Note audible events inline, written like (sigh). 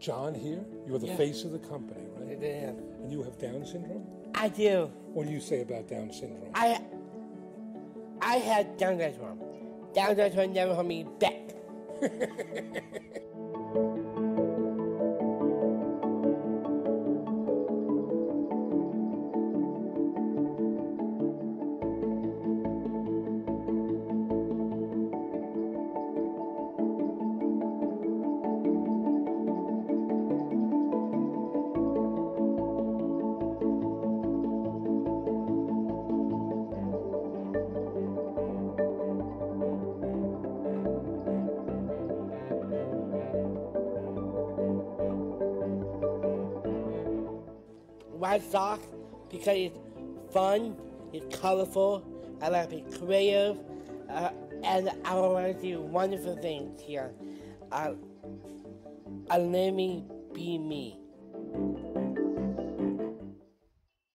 John here, you're the face of the company, right? Yeah. And you have Down syndrome? I do. What do you say about Down syndrome? I I had Down syndrome. Down syndrome never hold me back. (laughs) Socks because it's fun, it's colorful, I like to be creative, uh, and I want to do wonderful things here. Uh, uh, let me be me.